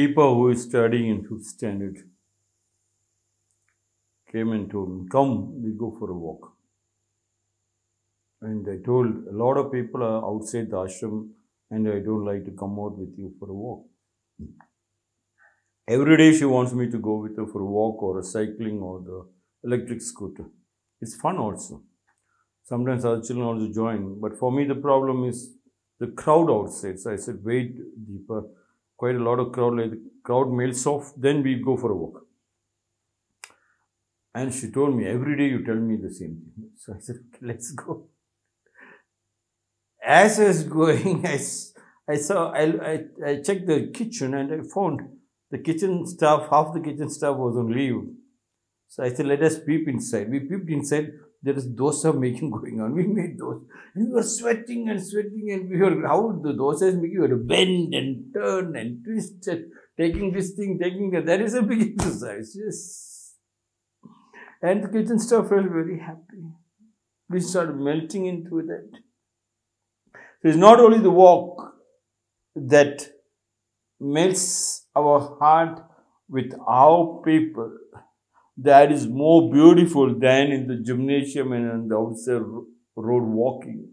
Deepa, who is studying in fifth standard, came and told me, Come, we go for a walk. And I told a lot of people are outside the ashram and I don't like to come out with you for a walk. Every day she wants me to go with her for a walk or a cycling or the electric scooter. It's fun also. Sometimes other children also join. But for me, the problem is the crowd outside. So I said, wait, Deepa, quite a lot of crowd. Like the crowd melts off, then we go for a walk. And she told me, every day you tell me the same thing. So I said, okay, let's go. As I was going, I, I saw, I, I, I checked the kitchen and I found the kitchen staff, half the kitchen staff was on leave. So I said, let us peep inside. We peeped inside. There is dosa making going on. We made those. And we were sweating and sweating and we were, how the dosa is making, we to bend and turn and twist and taking this thing, taking that. That is a big exercise. Yes. And the kitchen staff felt very happy. We started melting into that. So it's not only the walk that melts our heart with our people that is more beautiful than in the gymnasium and on the outside road walking.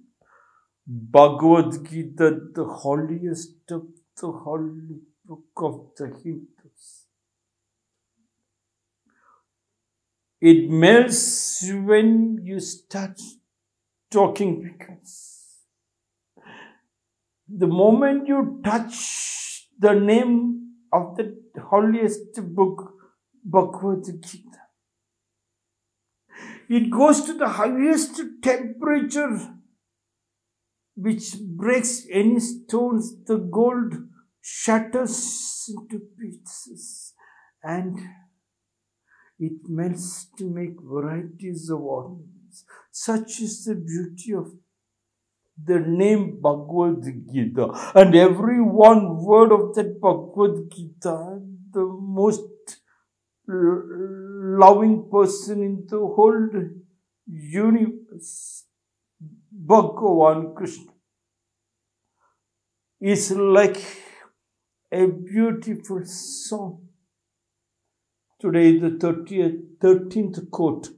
Bhagavad Gita, the holiest of the holy book of the Hindus. It melts when you start talking because the moment you touch the name of the holiest book, Bhagavad Gita, it goes to the highest temperature which breaks any stones. The gold shatters into pieces and it melts to make varieties of ornaments. Such is the beauty of the name Bhagavad Gita. And every one word of that Bhagavad Gita, the most loving person in the whole universe, Bhagavan Krishna, is like a beautiful song. Today, the 30th, 13th quote.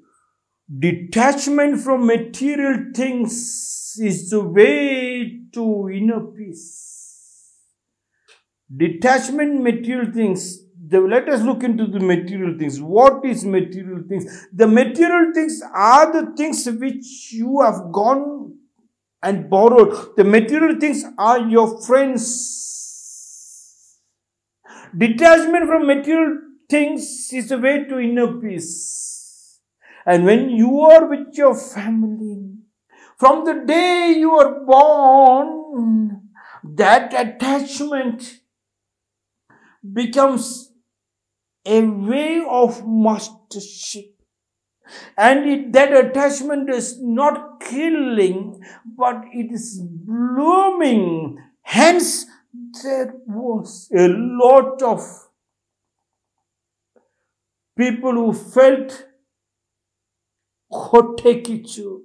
Detachment from material things is the way to inner peace. Detachment, material things. The, let us look into the material things. What is material things? The material things are the things which you have gone and borrowed. The material things are your friends. Detachment from material things is the way to inner peace. And when you are with your family, from the day you are born, that attachment becomes a way of mastership. And it, that attachment is not killing, but it is blooming. Hence, there was a lot of people who felt hotekichu.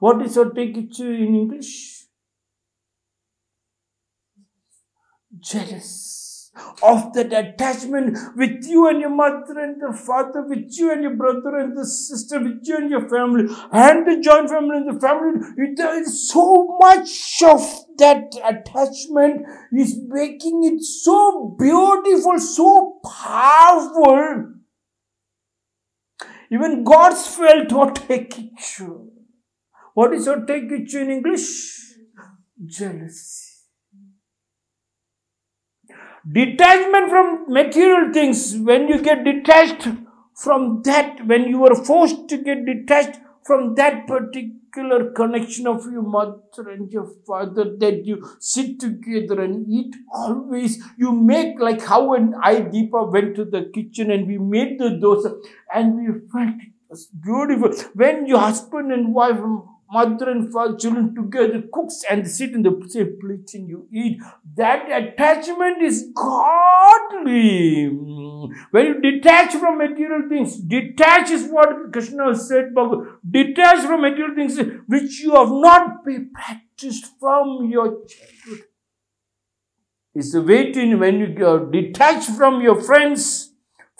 What is hotekichu in English? Jealous of that attachment with you and your mother and the father, with you and your brother and the sister, with you and your family, and the joint family and the family. There is so much of that attachment is making it so beautiful, so powerful. Even God's felt Otekichu. What is Otekichu in English? Jealousy. Detachment from material things, when you get detached from that, when you are forced to get detached from that particular connection of your mother and your father, that you sit together and eat always, you make like how when I, Deepa, went to the kitchen and we made the dosa and we felt it was beautiful. When your husband and wife mother and father, children together cooks and sit in the same plate and you eat. That attachment is godly. When you detach from material things, detach is what Krishna said, detach from material things which you have not practiced from your childhood. It's the waiting when you get detached from your friends.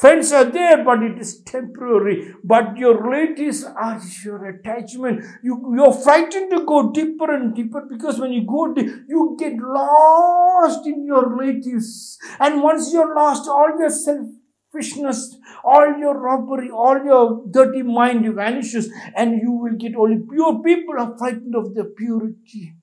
Friends are there, but it is temporary. But your relatives are your attachment. You, you're frightened to go deeper and deeper because when you go deep, you get lost in your relatives. And once you're lost, all your selfishness, all your robbery, all your dirty mind vanishes, and you will get only pure people are frightened of their purity.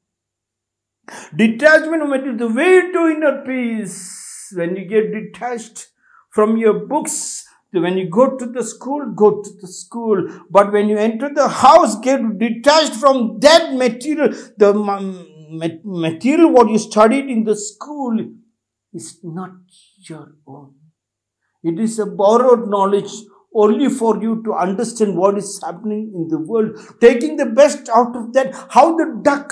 Detachment of the way to inner peace. When you get detached from your books, when you go to the school, go to the school. But when you enter the house, get detached from that material. The material what you studied in the school is not your own. It is a borrowed knowledge only for you to understand what is happening in the world. Taking the best out of that, how the duck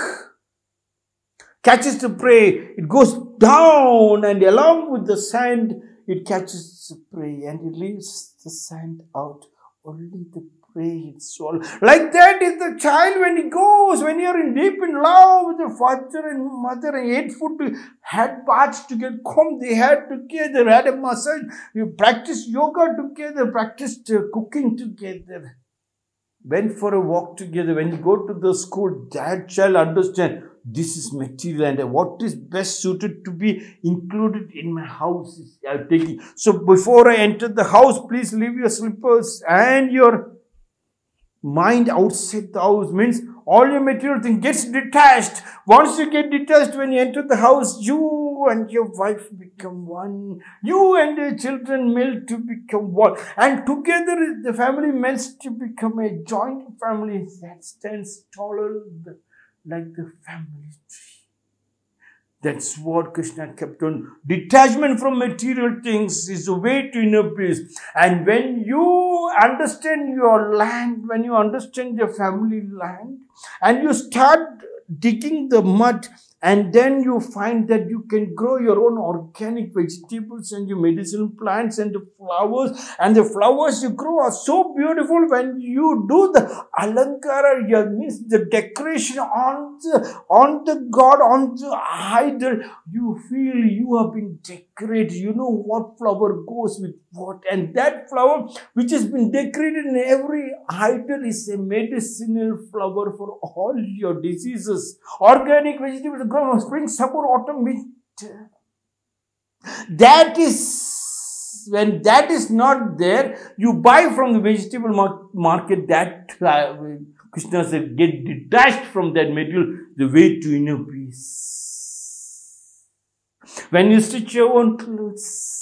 catches the prey, it goes down and along with the sand, it catches the prey and it leaves the sand out. Only the prey it swallows. Like that is the child when he goes, when you're in deep in love with the father and mother and ate food, had baths together, come, they had together, had a massage, you practiced yoga together, practiced cooking together went for a walk together. When you go to the school, that child understand this is material and what is best suited to be included in my house is taking. So before I enter the house, please leave your slippers and your mind outside the house means all your material thing gets detached. Once you get detached, when you enter the house, you and your wife become one. You and your children melt to become one. And together the family melts to become a joint family that stands taller like the family tree. That's what Krishna kept on. Detachment from material things is the way to inner peace. And when you understand your land, when you understand your family land, and you start digging the mud and then you find that you can grow your own organic vegetables and your medicinal plants and the flowers. And the flowers you grow are so beautiful when you do the alankara you means the decoration on the on the god on the idol you feel you have been decorated you know what flower goes with what and that flower which has been decorated in every idol is a medicinal flower for all your diseases organic vegetables grow spring, summer, autumn, winter. That is, when that is not there, you buy from the vegetable market that uh, Krishna said, get detached from that material, the way to inner peace. When you stitch your own clothes,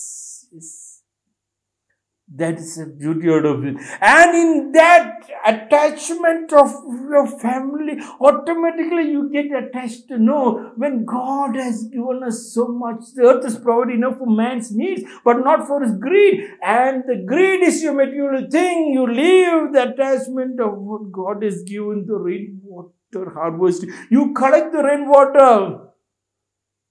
that is the beauty of it. And in that attachment of your family, automatically you get attached to know when God has given us so much, the earth is provided enough for man's needs, but not for his greed. And the greed is your material thing. You leave the attachment of what God has given the rainwater harvest. You collect the rainwater.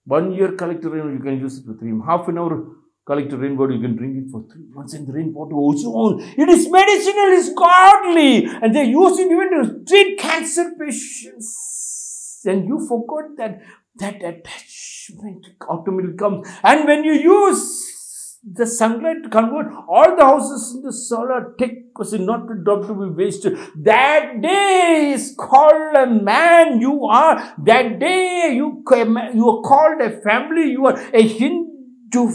One year collect the rainwater, you can use it for three, half an hour collect the rainwater, you can drink it for three months, and the rainwater on. It is medicinal, it's godly, and they use it even to treat cancer patients. And you forgot that that attachment automatically comes. And when you use the sunlight to convert all the houses into solar take because not to drop to be wasted. That day is called a man. You are that day you you are called a family. You are a Hindu.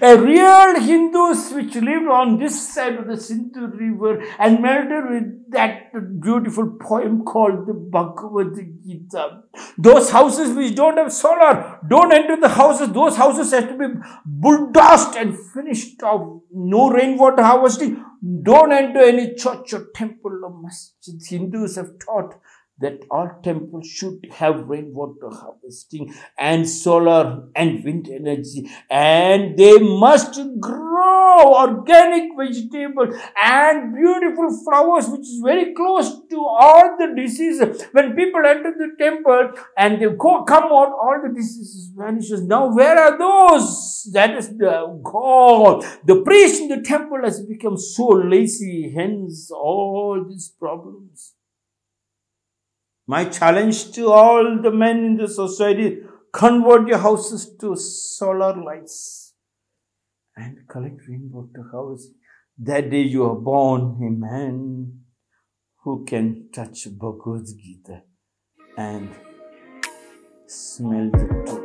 A real Hindus which lived on this side of the Sindhu river and melted with that beautiful poem called the Bhagavad Gita. Those houses which don't have solar, don't enter the houses. Those houses have to be bulldozed and finished off. No rainwater harvesting. Don't enter any church or temple or masjid. Hindus have taught that all temples should have rainwater harvesting and solar and wind energy and they must grow organic vegetables and beautiful flowers which is very close to all the diseases. When people enter the temple and they go come out all the diseases vanishes. Now where are those? That is the god. The priest in the temple has become so lazy hence all these problems my challenge to all the men in the society convert your houses to solar lights and collect rainwater house. That day you are born a man who can touch Bhagavad Gita and smell the truth.